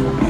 you.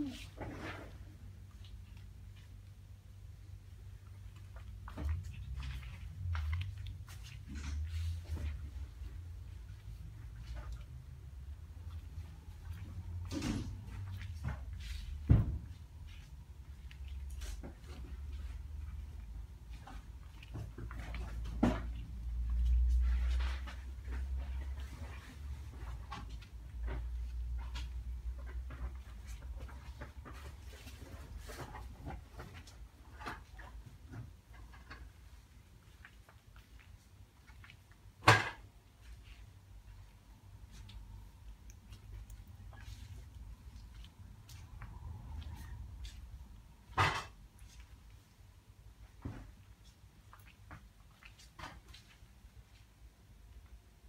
Mm-hmm.